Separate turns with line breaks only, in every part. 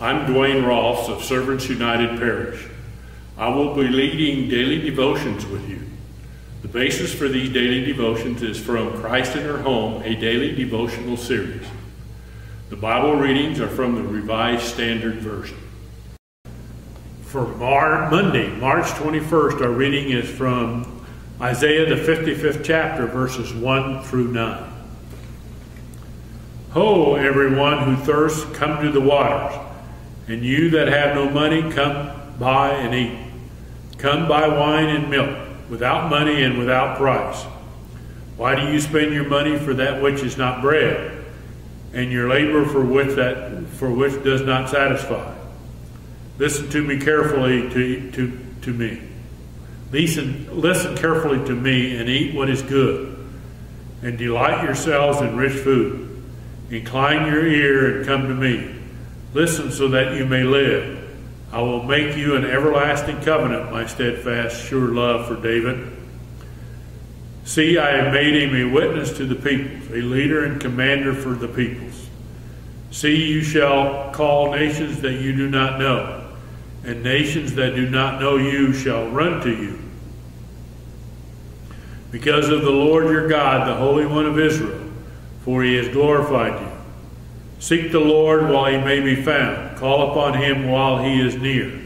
I'm Duane Roelfs of Servants United Parish. I will be leading daily devotions with you. The basis for these daily devotions is from Christ in Our Home, a daily devotional series. The Bible readings are from the Revised Standard Version. For Mar- Monday, March 21st, our reading is from Isaiah, the 55th chapter, verses 1 through 9. Ho, everyone who thirsts, come to the waters, and you that have no money, come buy and eat. Come buy wine and milk without money and without price. Why do you spend your money for that which is not bread, and your labor for which that for which does not satisfy? Listen to me carefully to, to, to me. Listen, listen carefully to me and eat what is good, and delight yourselves in rich food. Incline your ear and come to me. Listen so that you may live. I will make you an everlasting covenant, my steadfast, sure love for David. See, I have made him a witness to the peoples, a leader and commander for the peoples. See, you shall call nations that you do not know, and nations that do not know you shall run to you. Because of the Lord your God, the Holy One of Israel, for he has glorified you. Seek the Lord while he may be found. Call upon him while he is near.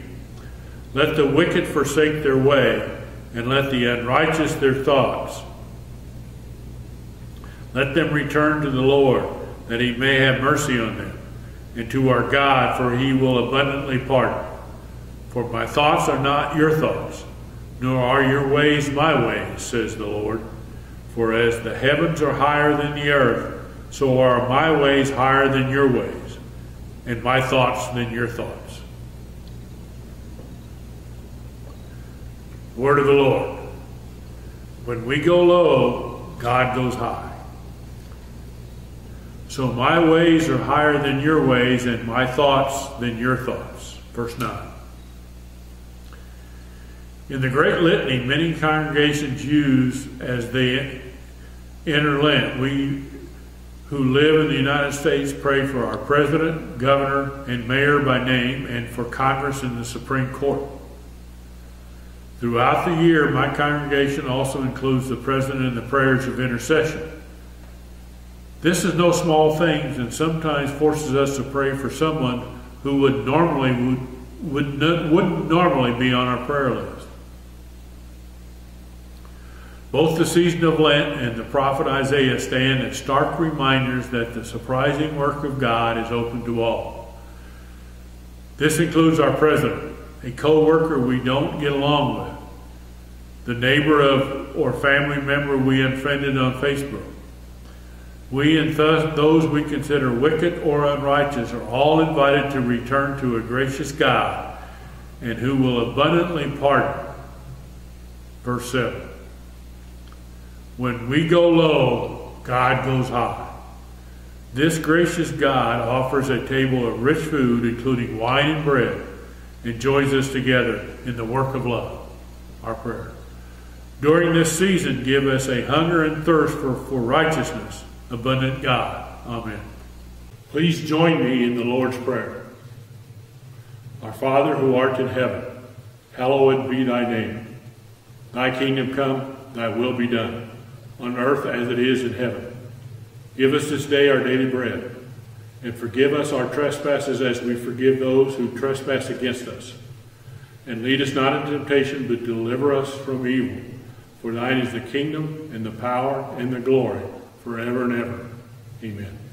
Let the wicked forsake their way, and let the unrighteous their thoughts. Let them return to the Lord, that he may have mercy on them, and to our God, for he will abundantly pardon. For my thoughts are not your thoughts, nor are your ways my ways, says the Lord. For as the heavens are higher than the earth, so are my ways higher than your ways, and my thoughts than your thoughts. Word of the Lord. When we go low, God goes high. So my ways are higher than your ways, and my thoughts than your thoughts. Verse 9. In the Great Litany, many congregations use as they enter Lent, we who live in the United States pray for our president, governor, and mayor by name, and for Congress and the Supreme Court. Throughout the year, my congregation also includes the president in the prayers of intercession. This is no small thing and sometimes forces us to pray for someone who would normally would, would, wouldn't normally be on our prayer list. Both the season of Lent and the prophet Isaiah stand as stark reminders that the surprising work of God is open to all. This includes our president, a co worker we don't get along with, the neighbor of or family member we unfriended on Facebook. We and thus those we consider wicked or unrighteous are all invited to return to a gracious God and who will abundantly pardon. Verse 7. When we go low, God goes high. This gracious God offers a table of rich food, including wine and bread, and joins us together in the work of love. Our prayer. During this season, give us a hunger and thirst for, for righteousness, abundant God. Amen. Please join me in the Lord's Prayer. Our Father who art in heaven, hallowed be thy name. Thy kingdom come, thy will be done on earth as it is in heaven. Give us this day our daily bread, and forgive us our trespasses as we forgive those who trespass against us. And lead us not into temptation, but deliver us from evil. For thine is the kingdom, and the power, and the glory, forever and ever. Amen.